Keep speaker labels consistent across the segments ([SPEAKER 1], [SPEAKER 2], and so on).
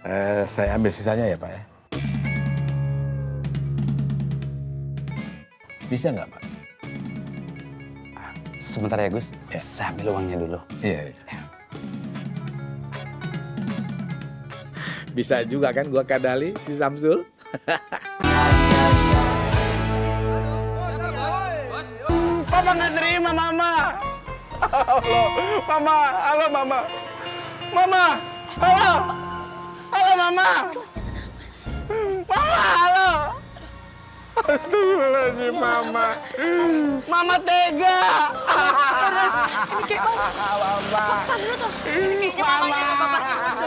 [SPEAKER 1] Eh, saya ambil sisanya ya Pak ya. Bisa nggak Pak?
[SPEAKER 2] Sebentar ya Gus, saya ambil uangnya dulu.
[SPEAKER 1] Iya. iya. Bisa juga kan gua kadali si Samsul?
[SPEAKER 3] Papa nggak terima, Mama. Halo, Mama. Halo, Mama. Mama. Halo. Halo, Mama. Mama, halo. Astagfirullahaladzim, Mama. Mama tega.
[SPEAKER 4] Laras, ini kayak mama.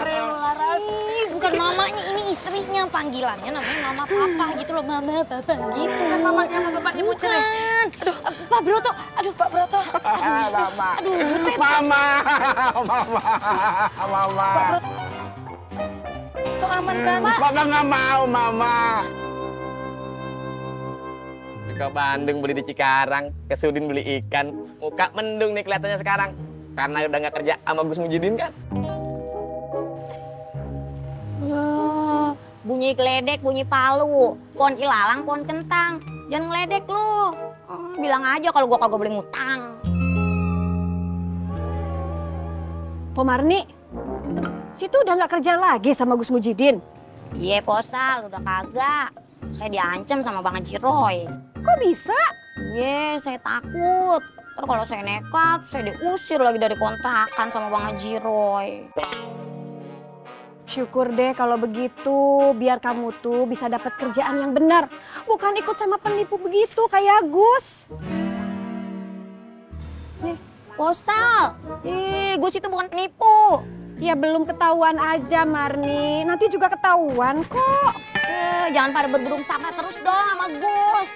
[SPEAKER 4] Lu, Laras.
[SPEAKER 5] Ih, bukan mamanya, ini istrinya. Panggilannya namanya mama papa gitu loh. Mama papa gitu.
[SPEAKER 4] Bukan mamanya sama bapaknya mau cerai.
[SPEAKER 5] Aduh, Pak Broto. Aduh, Pak Broto. Aduh,
[SPEAKER 3] Mama.
[SPEAKER 5] aduh, Butet.
[SPEAKER 3] Mama. Mama. Mama.
[SPEAKER 4] Itu aman kan?
[SPEAKER 3] Papa nggak mau, Mama.
[SPEAKER 6] Ke Bandung beli di Cikarang, ke Sudin beli ikan. Muka mendung nih kelihatannya sekarang. Karena udah nggak kerja sama Gus Mujidin kan.
[SPEAKER 5] Oh, bunyi geledek, bunyi palu. Pohon ilalang, pohon kentang. Jangan ngeledek lu. Oh, bilang aja kalau gua kagak boleh ngutang.
[SPEAKER 7] Pomarni, situ udah nggak kerja lagi sama Gus Mujidin.
[SPEAKER 5] Iya, posal, udah kagak. Saya diancam sama Bang Haji Roy.
[SPEAKER 7] Kok bisa?
[SPEAKER 5] Iya, saya takut. Ntar kalau saya nekat, saya diusir lagi dari kontrakan sama Bang Haji Roy.
[SPEAKER 7] Syukur deh kalau begitu, biar kamu tuh bisa dapat kerjaan yang benar. Bukan ikut sama penipu begitu kayak Gus.
[SPEAKER 5] Posal, ih, Gus itu bukan penipu.
[SPEAKER 7] Ya belum ketahuan aja Marni, nanti juga ketahuan kok.
[SPEAKER 5] Eh, jangan pada berburung sangka terus dong sama Gus.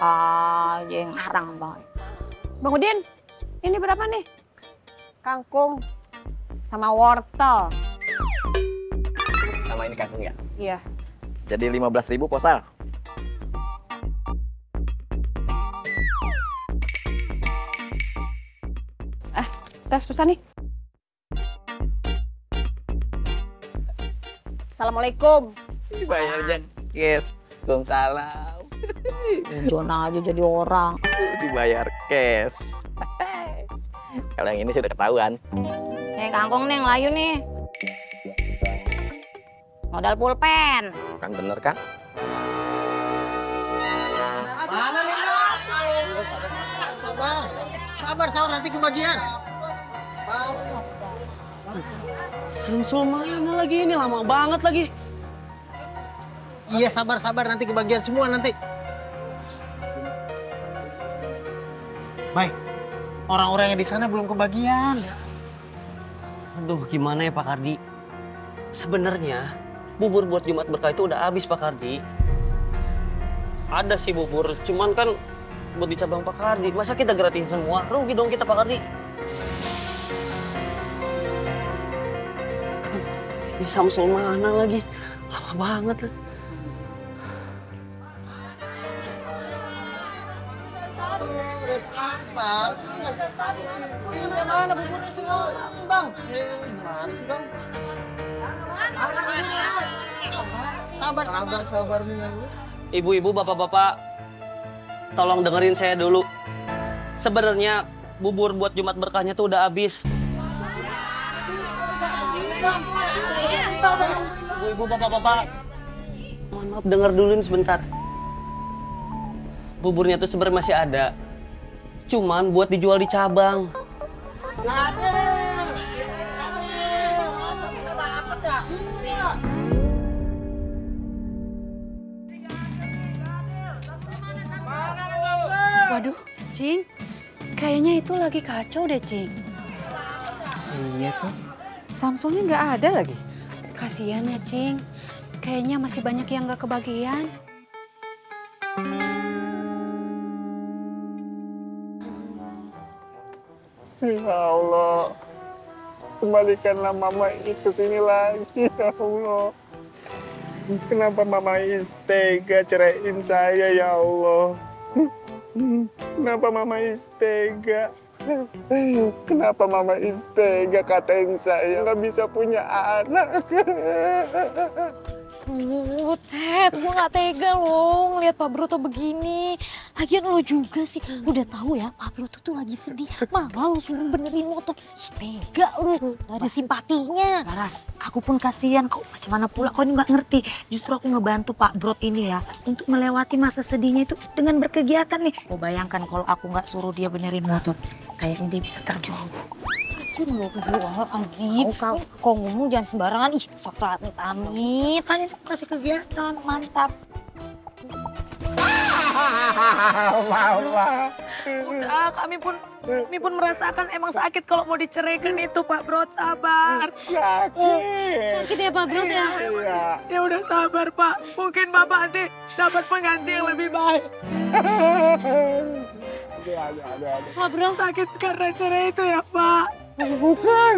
[SPEAKER 5] Ah, yang ngarang bang.
[SPEAKER 7] Bang Udin, ini berapa nih? Kangkung sama wortel.
[SPEAKER 6] Sama ini kangkung ya.
[SPEAKER 7] Iya.
[SPEAKER 6] Jadi 15.000 ribu posal.
[SPEAKER 7] Tes susah nih. Assalamualaikum.
[SPEAKER 6] Bayar aja. Yes. Waalaikumsalam.
[SPEAKER 5] Zona aja jadi orang.
[SPEAKER 6] Dibayar cash. Kalau yang ini sudah ketahuan.
[SPEAKER 5] Nih kangkung nih yang layu nih. Modal pulpen.
[SPEAKER 6] Kan bener kan?
[SPEAKER 8] Mana nih, Sabar. Sabar, sabar nanti kebagian.
[SPEAKER 9] Samsul mana lagi ini lama banget lagi.
[SPEAKER 8] Iya, sabar, sabar nanti kebagian semua nanti. Baik. Orang-orang yang di sana belum kebagian.
[SPEAKER 9] Aduh, gimana ya Pak Kardi? Sebenarnya bubur buat Jumat berkah itu udah habis Pak Kardi. Ada sih bubur, cuman kan buat di cabang Pak Kardi. Masa kita gratis semua? Rugi dong kita Pak Kardi. Ini Samsul mana lagi? Lama banget.
[SPEAKER 8] Mana Bang? Gimana sih, Bang? Sabar, sabar, sabar.
[SPEAKER 9] Ibu-ibu, bapak-bapak, tolong dengerin saya dulu. Sebenarnya bubur buat Jumat berkahnya tuh udah habis. Ibu-ibu, bapak-bapak, mohon maaf denger dulu nih sebentar. Buburnya tuh sebenarnya masih ada. Cuman buat dijual di cabang.
[SPEAKER 4] Waduh, Cing. Kayaknya itu lagi kacau deh, Cing.
[SPEAKER 10] Iya tuh.
[SPEAKER 4] Samsulnya nggak ada lagi. Kasian ya, Cing. Kayaknya masih banyak yang nggak kebagian.
[SPEAKER 3] Ya Allah. Kembalikanlah Mama ke sini lagi, ya Allah. Kenapa Mama Is tega ceraiin saya, ya Allah? Kenapa Mama Is tega? Kenapa Mama Istega katain saya nggak bisa punya anak?
[SPEAKER 4] Butet, gue gak tega loh ngeliat Pak Broto begini. Lagian lo juga sih, lu udah tahu ya Pak Broto tuh lagi sedih. Malah lo suruh benerin motor. Tega lu, gak ada simpatinya.
[SPEAKER 11] Laras, aku pun kasihan kok. Macam mana pula kau ini nggak ngerti. Justru aku ngebantu Pak Brot ini ya untuk melewati masa sedihnya itu dengan berkegiatan nih. Kau bayangkan kalau aku nggak suruh dia benerin motor, kayaknya dia bisa terjun.
[SPEAKER 4] Astagfirullahaladzim. Kau, kau ngomong jangan sembarangan. Ih, sok amit-amit.
[SPEAKER 11] Kan itu masih kegiatan, mantap.
[SPEAKER 3] Mama.
[SPEAKER 11] Udah, kami pun kami pun merasakan emang sakit kalau mau diceraikan itu Pak Brot, sabar.
[SPEAKER 3] Sakit.
[SPEAKER 4] Sakit ya Pak Brot ya?
[SPEAKER 3] Iya.
[SPEAKER 11] Ya udah sabar Pak, mungkin Bapak nanti dapat pengganti yang lebih baik.
[SPEAKER 4] Pak Brot,
[SPEAKER 11] Sakit karena cerai itu ya Pak.
[SPEAKER 3] Bukan.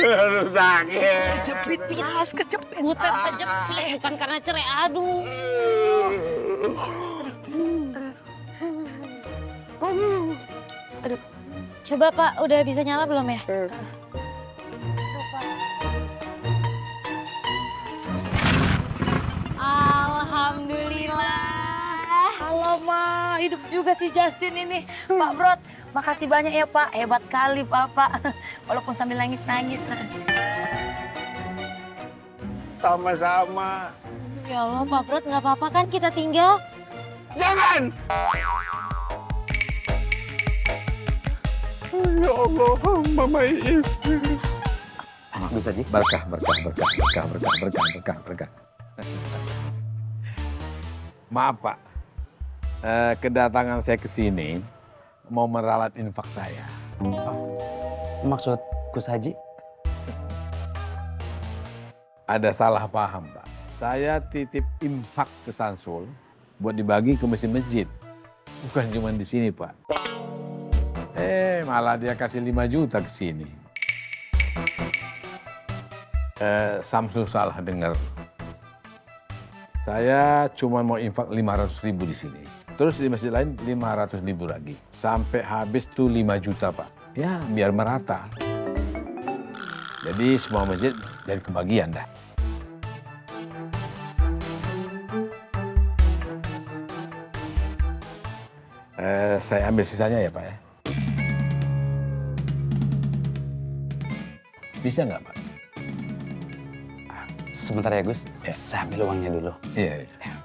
[SPEAKER 3] Aduh, sakit.
[SPEAKER 11] Kejepit pias, kejepit.
[SPEAKER 4] butet kejepit. Bukan karena cerai, aduh. Aduh. Coba Pak, udah bisa nyala belum ya?
[SPEAKER 11] Hidup juga si Justin ini. Pak Brot, makasih banyak ya Pak. Hebat kali Bapak. Walaupun sambil nangis-nangis.
[SPEAKER 3] Sama-sama.
[SPEAKER 4] Ya Allah, Pak Brot nggak apa-apa kan kita tinggal?
[SPEAKER 3] Jangan! Ya Allah, Mama Is.
[SPEAKER 2] Bisa, Ji?
[SPEAKER 1] Berkah, berkah, berkah, berkah, berkah, berkah, berkah, berkah. Maaf Pak, Eh, kedatangan saya ke sini mau meralat infak saya.
[SPEAKER 2] Maksud Gus Haji?
[SPEAKER 1] Ada salah paham Pak. Saya titip infak ke Sansul buat dibagi ke masjid-masjid. Bukan cuma di sini Pak. Eh malah dia kasih 5 juta ke sini. Eh, Samsul salah dengar. Saya cuma mau infak 500 ribu di sini. Terus di masjid lain 500 ribu lagi. Sampai habis tuh 5 juta Pak. Ya biar merata. Jadi semua masjid jadi kebagian dah. Eh, saya ambil sisanya ya Pak ya. Bisa nggak Pak?
[SPEAKER 2] Sebentar ya Gus, saya ambil uangnya dulu.
[SPEAKER 1] Iya. iya.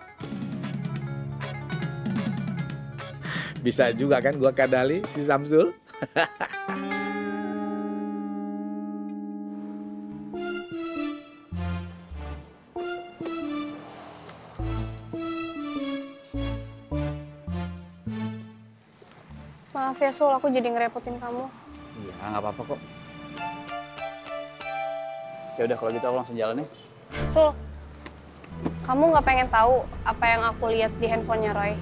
[SPEAKER 1] Bisa juga kan gua kadali si Samsul?
[SPEAKER 12] Maaf ya Sul, aku jadi ngerepotin kamu.
[SPEAKER 13] Iya, nggak apa-apa kok. Ya udah kalau gitu aku langsung jalan ya.
[SPEAKER 12] Sul, kamu nggak pengen tahu apa yang aku lihat di handphonenya Roy?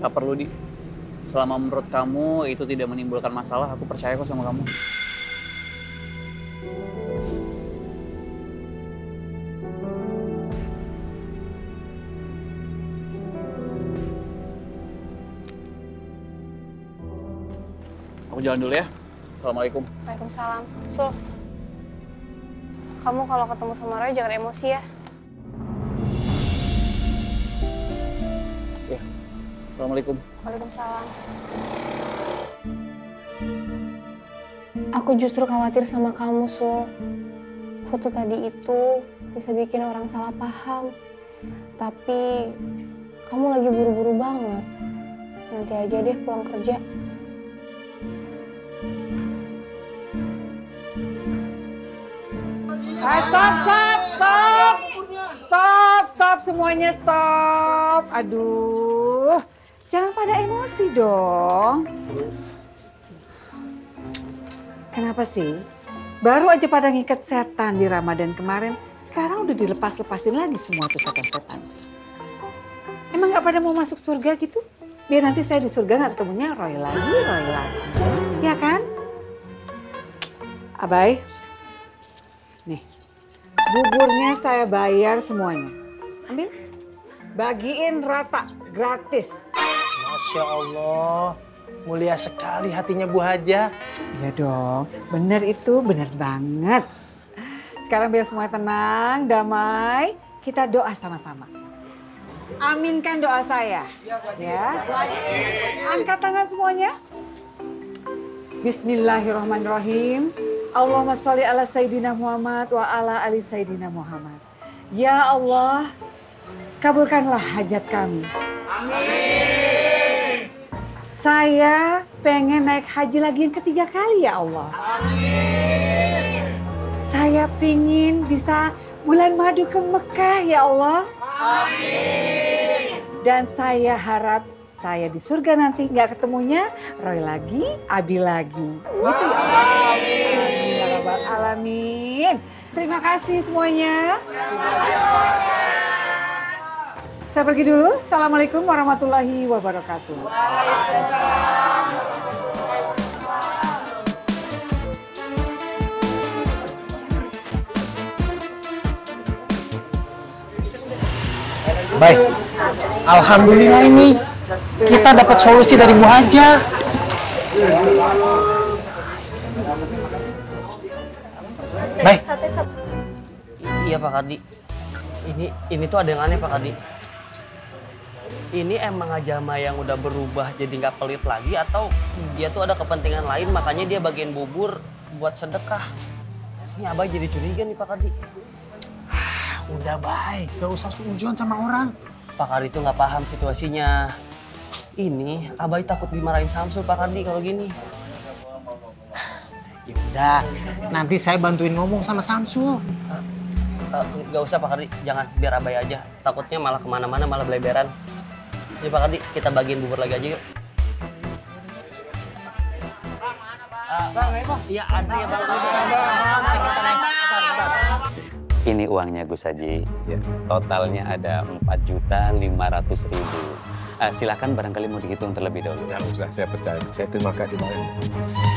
[SPEAKER 13] Nggak perlu di. Selama menurut kamu itu tidak menimbulkan masalah, aku percaya kok sama kamu. Aku jalan dulu ya. Assalamualaikum.
[SPEAKER 12] Waalaikumsalam. Sul, kamu kalau ketemu sama Roy jangan emosi. Ya.
[SPEAKER 13] Assalamualaikum.
[SPEAKER 12] Waalaikumsalam. Aku justru khawatir sama kamu, Sul. Foto tadi itu bisa bikin orang salah paham. Tapi kamu lagi buru-buru banget. Nanti aja deh pulang kerja.
[SPEAKER 14] Ah, stop, stop, stop. Stop, stop semuanya stop. Aduh, jangan pada emosi dong. Kenapa sih? Baru aja pada ngikat setan di Ramadan kemarin, sekarang udah dilepas-lepasin lagi semua tuh setan-setan. Emang nggak pada mau masuk surga gitu? Biar nanti saya di surga nggak ketemunya Roy lagi, Roy lagi. Ya kan? Abai, nih buburnya saya bayar semuanya. Ambil. bagiin rata, gratis.
[SPEAKER 8] Masya Allah, mulia sekali hatinya Bu Haja.
[SPEAKER 14] Ya dong, bener itu, bener banget. Sekarang biar semuanya tenang, damai, kita doa sama-sama. Aminkan doa saya. Ya. Angkat tangan semuanya. Bismillahirrahmanirrahim. Allahumma sholli ala Sayyidina Muhammad wa ala ali Sayyidina Muhammad. Ya Allah, kabulkanlah hajat kami. Saya pengen naik haji lagi yang ketiga kali ya Allah. Saya pingin bisa bulan madu ke Mekah ya Allah. Dan saya harap saya di surga nanti nggak ketemunya Roy lagi, Abi lagi. Gitu ya Allah. Amin. ya Rabbal Alamin. Terima kasih semuanya. Saya pergi dulu. Assalamualaikum warahmatullahi wabarakatuh.
[SPEAKER 8] Baik, Alhamdulillah ini kita dapat solusi dari Bu Haja. Baik,
[SPEAKER 9] Iya Pak Kardi. Ini ini tuh ada yang aneh Pak Kardi. Ini emang ajama yang udah berubah jadi nggak pelit lagi atau dia tuh ada kepentingan lain makanya dia bagian bubur buat sedekah. Ini abah jadi curiga nih Pak Kardi.
[SPEAKER 8] udah baik, gak usah suujon sama orang.
[SPEAKER 9] Pak Kardi tuh nggak paham situasinya. Ini abai takut dimarahin Samsul Pak Kardi kalau gini.
[SPEAKER 8] Ya udah, nanti saya bantuin ngomong sama Samsul.
[SPEAKER 9] Eh, Nggak usah Pak Kardi, jangan biar abai aja. Takutnya malah ke mana-mana malah beleberan. Ya Pak Kardi, kita bagiin bubur lagi aja yuk.
[SPEAKER 8] Bang,
[SPEAKER 9] Iya, antri ya Bang.
[SPEAKER 2] Ini uangnya Gus Haji. Totalnya ada empat juta lima ratus ribu. Eh, silakan barangkali mau dihitung terlebih dahulu.
[SPEAKER 1] Nggak usah, saya percaya. Saya terima kasih banyak.